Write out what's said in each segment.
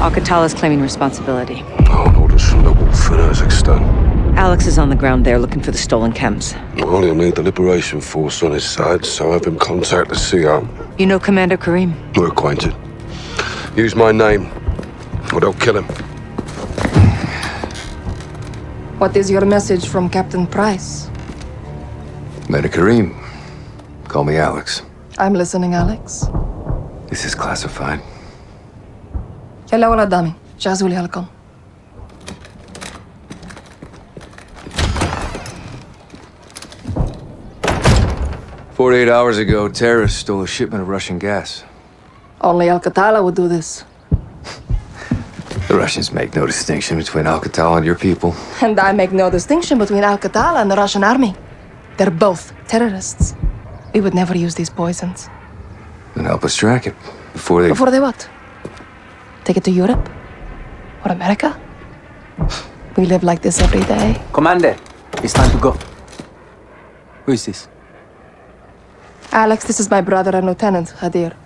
Al-Qatala's claiming responsibility. On orders from the wolf in Urzikstan. Alex is on the ground there looking for the stolen chems. Well, he'll need the Liberation Force on his side, so I have him contact the CR. You know Commander Karim? We're acquainted. Use my name, or they'll kill him. What is your message from Captain Price? Commander Karim. Call me Alex. I'm listening, Alex. This is classified. يلا ورا دامي جهزوا لي Forty-eight hours ago, terrorists stole a shipment of Russian gas. Only Al-Qatala would do this. the Russians make no distinction between Al-Qatala and your people. And I make no distinction between Al-Qatala and the Russian army. They're both terrorists. We would never use these poisons. Then help us track it before they... Before they what? Take it to Europe? Or America? We live like this every day. Commander, it's time to go. Who is this? Alex, this is my brother and Lieutenant, Hadir.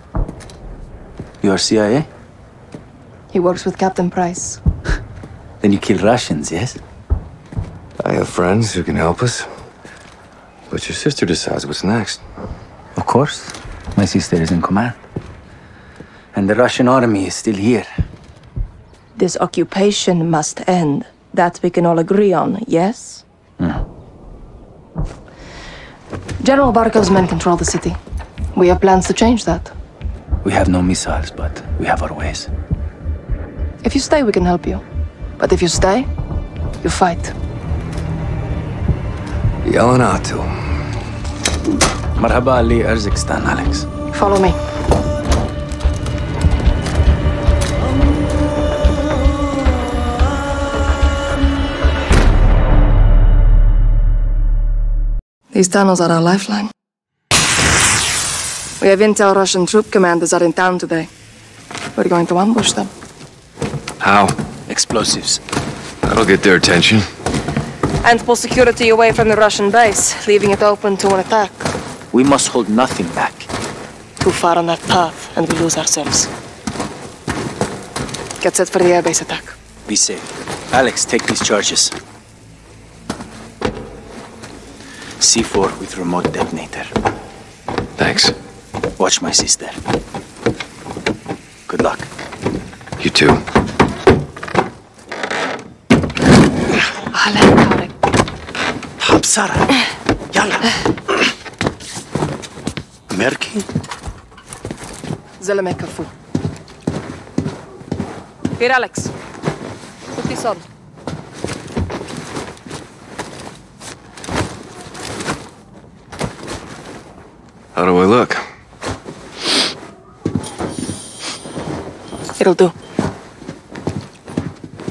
You are CIA? He works with Captain Price. Then you kill Russians, yes? I have friends who can help us. But your sister decides what's next. Of course. My sister is in command. And the Russian army is still here. This occupation must end. That we can all agree on, yes? Hmm. General Barkov's men control the city. We have plans to change that. We have no missiles, but we have our ways. If you stay, we can help you. But if you stay, you fight. Yelenatu. Marhaba Ali Urzikstan, Alex. Follow me. These tunnels are our lifeline. We have intel Russian troop commanders are in town today. We're going to ambush them. How? Explosives. That'll get their attention. And pull security away from the Russian base, leaving it open to an attack. We must hold nothing back Too far on that path, and we lose ourselves. Get set for the airbase attack. Be safe. Alex, take these charges. C4 with remote detonator. Thanks. Watch my sister. Good luck. You too. عليك عليك بسرعة يلا Zullen mij Alex. Put this on. How do I look? It'll do.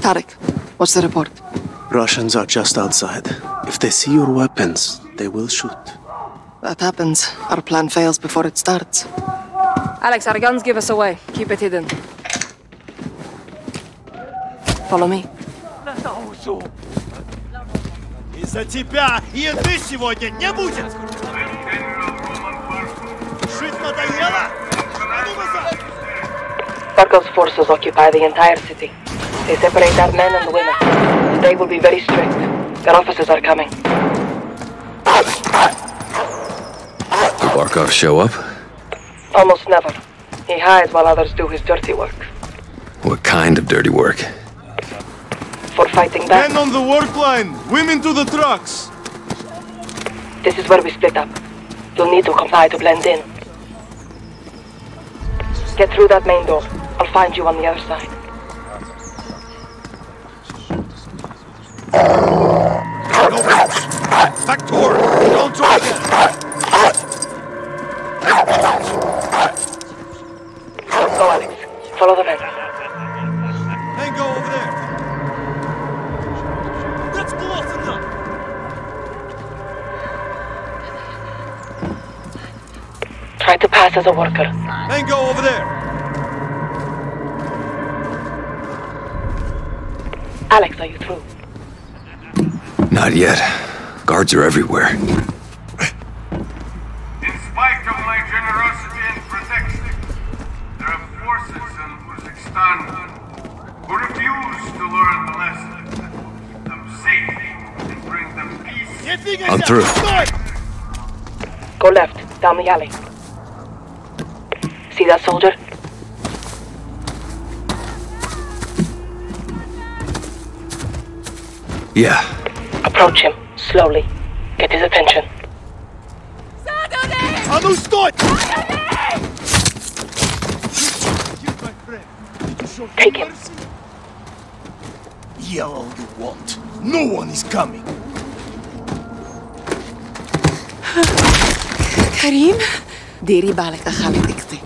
Tarek, what's the report? Russians are just outside. If they see your weapons, they will shoot. That happens. Our plan fails before it starts. Alex, our guns give us away. Keep it hidden. Follow me. Из-за тебя еды сегодня не будет! Жить надоело? А ну назад! Barkov's forces occupy the entire city. They separate our men and women. They will be very strict. Their officers are coming. Barkov show up? Almost never. He hides while others do his dirty work. What kind of dirty work? For fighting back, Men on the work line! Women to the trucks! this is where we split up. You'll need to comply to blend in. Get through that main door. I'll find you on the other side. Back to work! Don't try again! pass as a worker. And go over there. Alex, are you through? Not yet. Guards are everywhere. In spite of my generosity and protection, there are forces in Urzikstan who refuse to learn the lesson. Keep them safe and bring them peace. I'm through. Go left, down the alley. See that soldier? Yeah. Approach him, slowly. Get his attention. I'm Take him. Yell all you want. No one is coming. Karim? Diri Balek Achalit Ikti.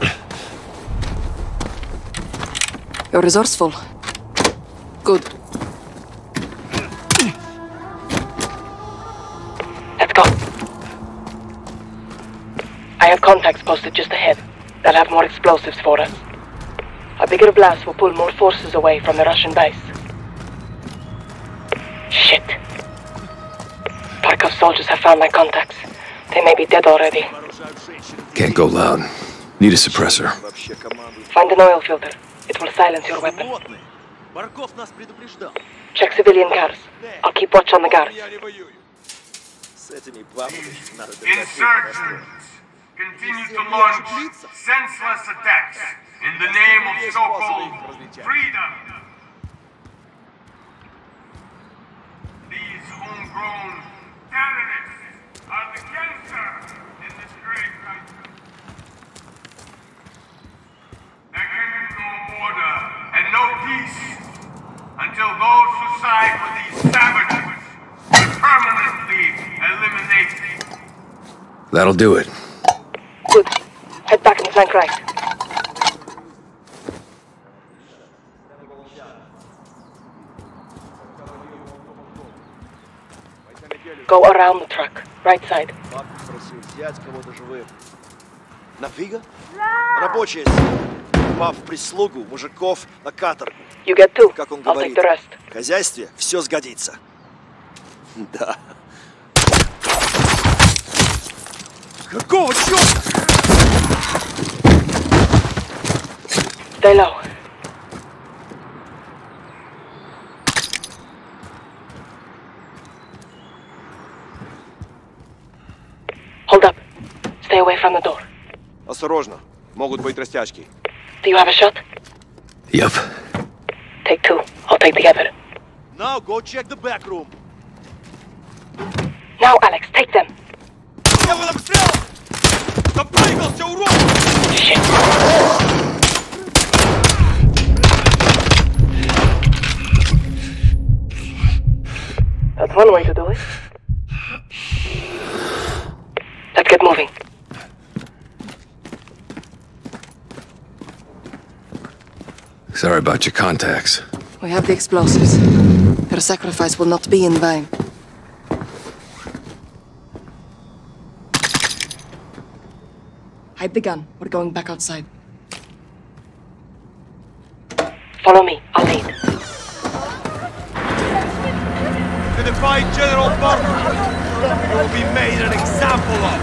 You're resourceful. Good. Let's go. I have contacts posted just ahead. They'll have more explosives for us. A bigger blast will pull more forces away from the Russian base. Shit. Barkov soldiers have found my contacts. They may be dead already. Can't go loud. Need a suppressor. Find an oil filter. It will silence your weapon. Check civilian cars. I'll keep watch on the guards. Insurgents continue to launch senseless attacks in the name of so-called freedom. These homegrown terrorists are the cancer in this great country. There can be no order and no peace until those who side with these savages are permanently eliminated. That'll do it. Good. Head back and flank right. Go around the truck. Right side. Папа просил взять кого-то живым. Нафига? Рабочая сила. Попав в прислугу мужиков на каторгу. You get two. Как он I'll take говорит, the rest. в хозяйстве все сгодится. Да. Какого черта? Stay low. Stay away from the door. Осторожно, могут быть растяжки. Do you have a shot? Yep. Take two. I'll take the other. Now go check the back room. Now, Alex, take them. Я в обстрел! Допрыгался, урод! Shit. That's one way to do it. Let's get moving. Sorry about your contacts. We have the explosives. Your sacrifice will not be in vain. Hide the gun. We're going back outside. Follow me. I'll lead. To defy General Barkov, you will be made an example of.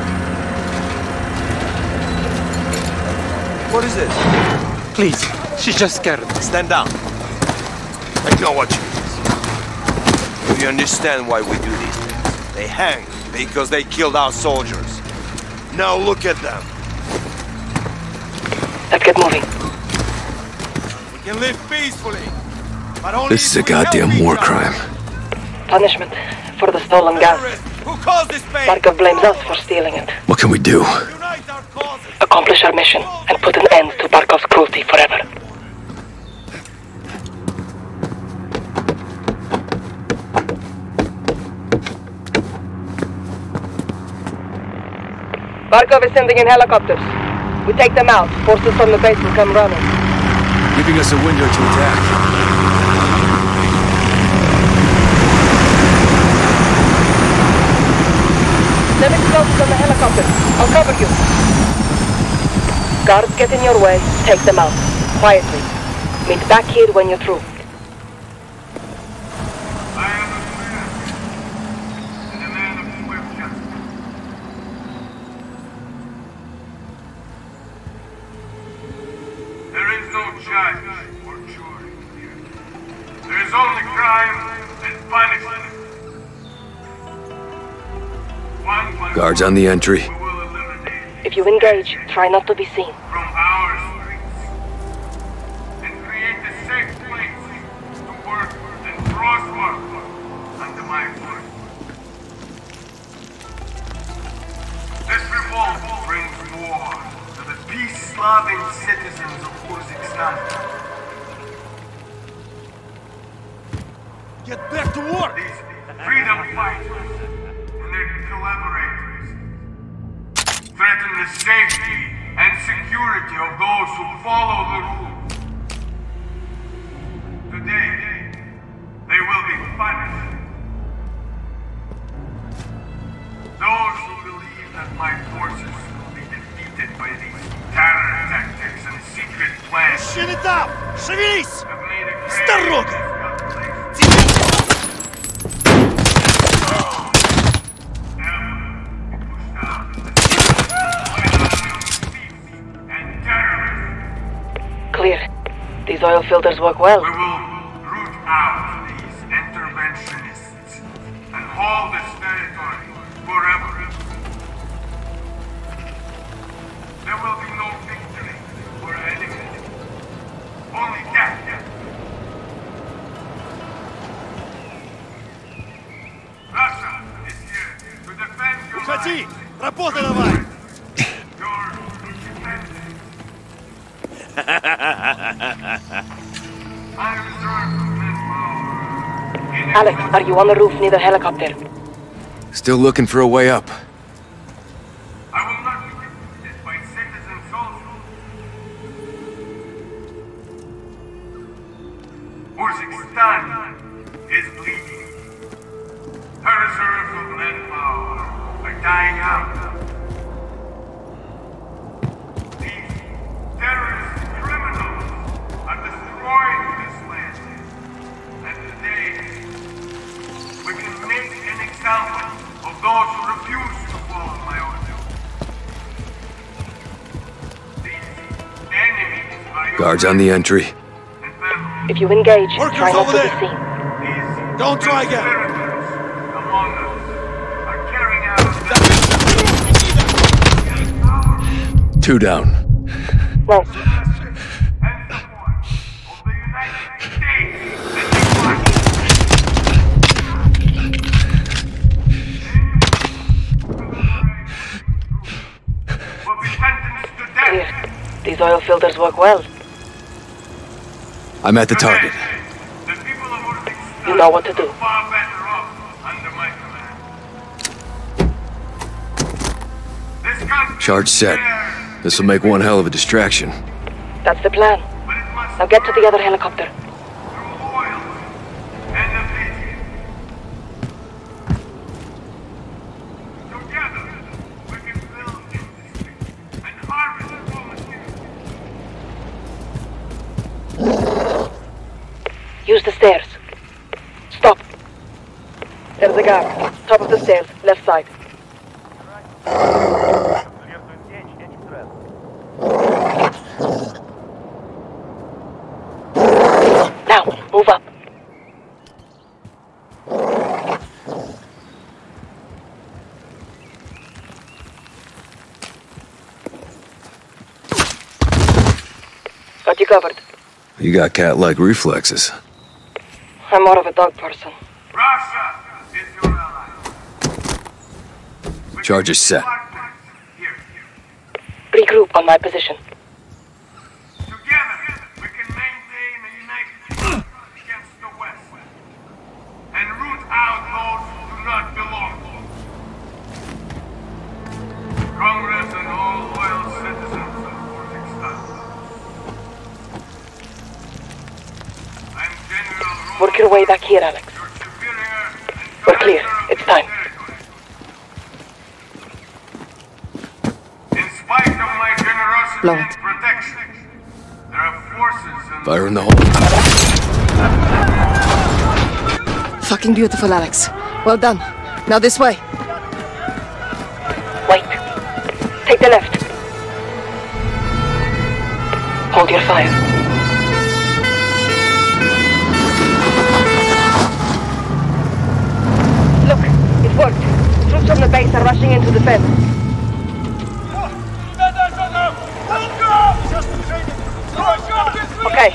What is this? Please, she's just scared. Stand down. I know what you mean. You understand why we do these things. They hang because they killed our soldiers. Now look at them. Uh, Let's get moving. We can live peacefully. But only This is a if we help goddamn war crime. Punishment for the stolen gas. Terrorists Who caused this pain? Barkov blames us for stealing it. What can we do? Unite our causes. Accomplish our mission and put an end to Barkov's cruelty forever. Barkov is sending in helicopters. We take them out. Forces from the base will come running. Giving us a window to attack. Send explosives on the helicopter. I'll cover you. Guards get in your way. Take them out. Quietly. Meet back here when you're through. Guards on the entry. If you engage, try not to be seen. that my forces will be defeated by these terror tactics and secret plans Мужчины там! Шевелись! have made a С grave дороги! miscalculation. and terrorists. Clear. These oil filters work well. Alex, are you on the roof near the helicopter? Still looking for a way up. I will those who refuse to follow my orders. These enemies Guards on the entry. If you engage, Workers try not over to be seen. These Don't try again. among us are carrying out Two down. Nice. Oil filters work well. I'm at the target. The people of Urzikstan You know what to do. are far better off under my command. This country Charge set. This will make one hell of a distraction. That's the plan. but it must Now get to the other helicopter. A guard. Top of the stairs, left side. Now, move up. Got you covered. You got cat-like reflexes. I'm more of a dog person. Citizens of Urzikstan. I'm General Roman, Work your way back here, Alex. your superior and We're clear. director of It's this time. territory. In spite of my generosity Blow and it. protection, there are forces in Fire in the hole. Fucking beautiful, Alex. Well done. Now this way. Wait. Take the left. Hold your fire. Look, it worked. Troops from the base are rushing into defense. Okay,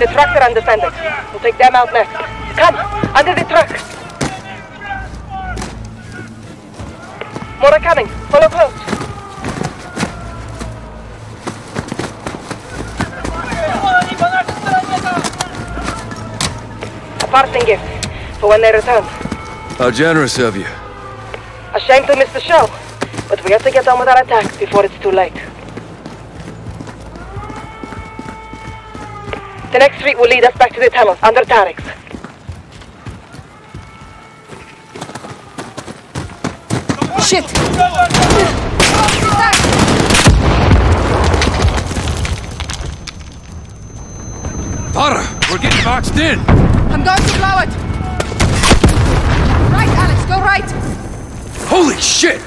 the trucks are undefended. We'll take them out next. Come, under the truck. More are coming. Follow close. A parting gift for when they return. How generous of you. A shame to miss the show, but we have to get on with our attack before it's too late. The next street will lead us back to the tunnels under Tarek's. Shit! Farah, we're getting boxed in. I'm going to blow it! Right, Alex, go right! Holy shit!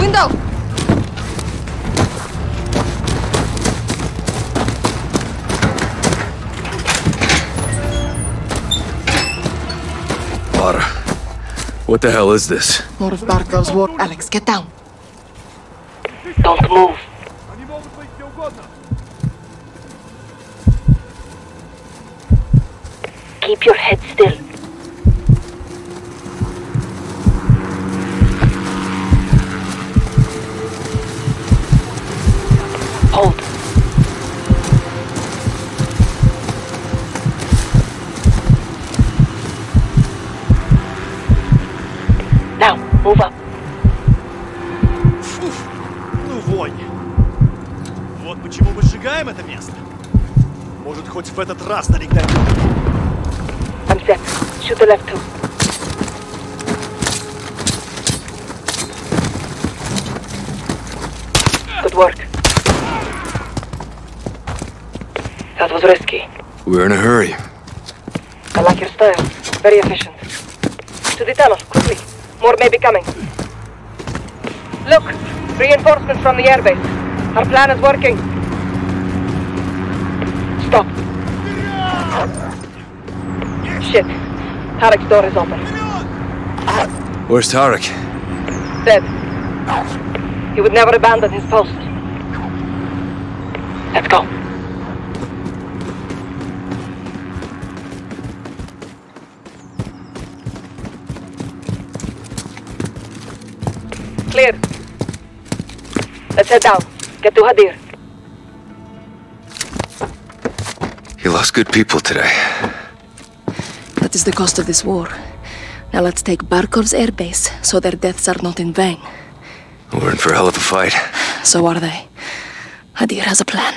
Window! Farah, what the hell is this? More of Barkov's work. Alex, get down. Don't move. Keep your head still. в этот раз налег дойдет. I'm set. Shoot the left too. Good work. That was risky. We're in a hurry. I like your style. Very efficient. To the tunnel, quickly. More may be coming. Look! Reinforcements from the airbase. Our plan is working. Stop. Tarek's door is open. Where's Tarek? Dead. He would never abandon his post. Let's go. Clear. Let's head down. Get to Hadir. You lost good people today. That is the cost of this war. Now let's take Barkov's airbase so their deaths are not in vain. We're in for a hell of a fight. So are they. Hadir has a plan.